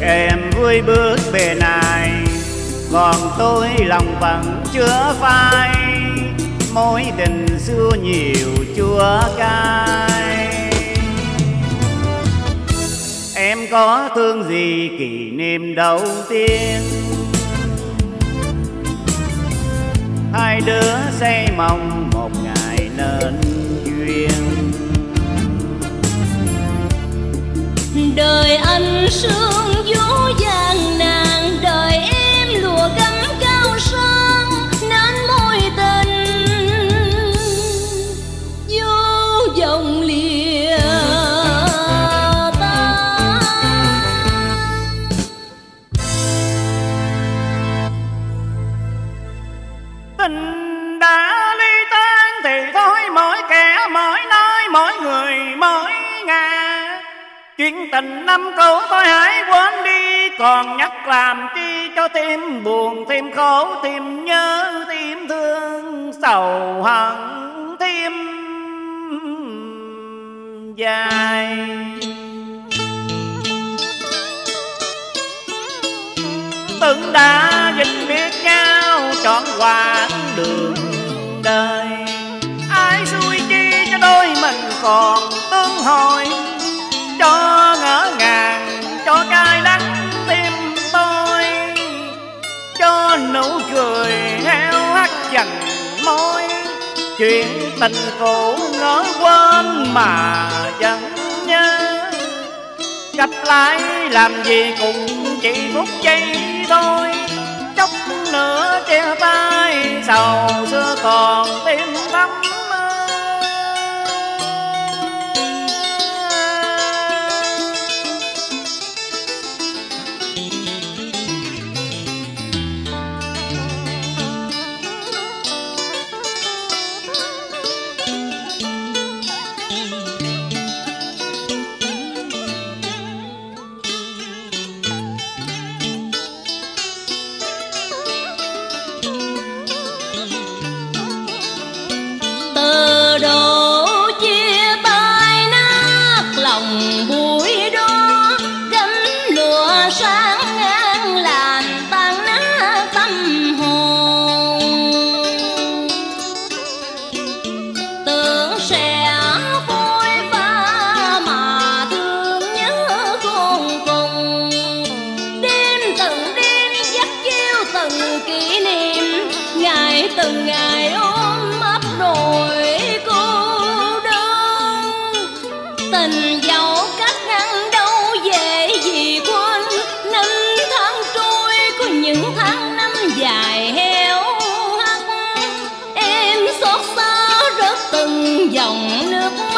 Em vui bước bề này còn tôi lòng vẫn chưa phai, mối tình xưa nhiều chua cay. Em có thương gì kỷ niệm đầu tiên? Hai đứa say mong một ngày nên duyên. Đời anh sương chuyện tình năm cũ tôi hãy quên đi, còn nhắc làm chi cho tim buồn, thêm khổ, thêm nhớ, thêm thương sầu hận, thêm dài. Từng đã dịch biết nhau, trọn quãng đường đời. Ai xui chi cho đôi mình còn tương hồi chuyện tình cũ ngỡ quên mà vẫn nhớ. Gặp lại làm gì cũng chỉ phút giây thôi, chốc nữa chia tay sầu xưa còn tim thắm từng ngày ôm ấp nỗi cô đơn. Tình giàu cách ngăn đâu về gì quên. Năm tháng trôi có những tháng năm dài heo hắt em xót xa rớt từng dòng nước mắt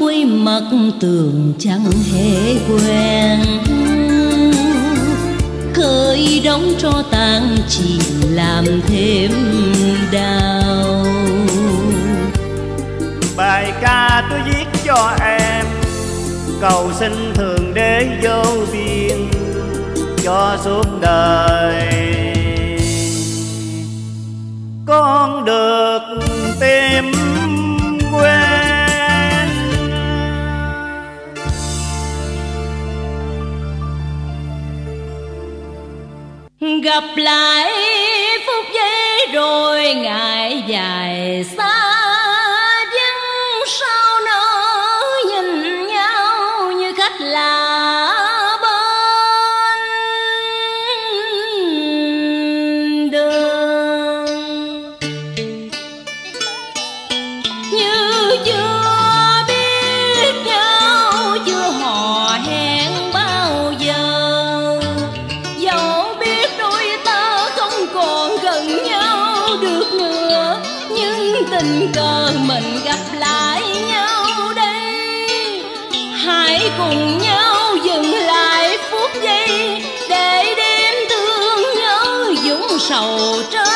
quay mặt tường chẳng hề quen. Khơi đóng cho tàn chỉ làm thêm đau. Bài ca tôi viết cho em, cầu xin thường đế vô biên cho suốt đời. Con được gặp lại. Được nữa nhưng tình cờ mình gặp lại nhau đây. Hãy cùng nhau dừng lại phút giây, để đêm thương nhớ, dũng sầu trên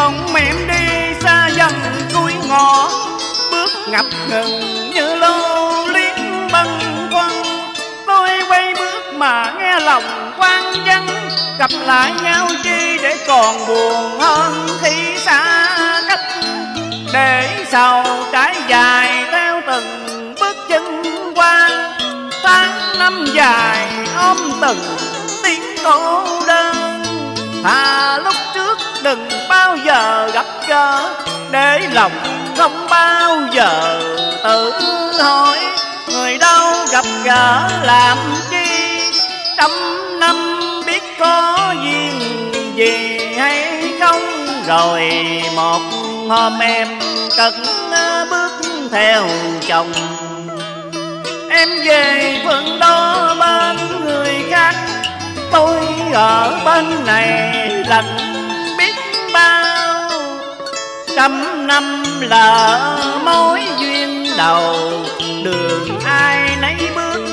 bóng mềm đi xa dần cuối ngõ. Bước ngập ngừng như lô liếng băng quăng. Tôi quay bước mà nghe lòng quan dân. Gặp lại nhau chi để còn buồn hơn khi xa cách. Để sau trải dài theo từng bước chân qua. Tháng năm dài ôm từng tiếng cô đơn. Thà lúc trước đừng để lòng không bao giờ tự hỏi, người đâu gặp gỡ làm chi? Trăm năm biết có duyên gì hay không? Rồi một hôm em cất bước theo chồng. Em về phận đó bên người khác, tôi ở bên này lạnh trăm năm lỡ mối duyên đầu. Đường ai nấy bước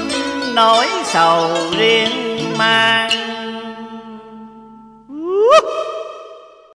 nỗi sầu riêng mang.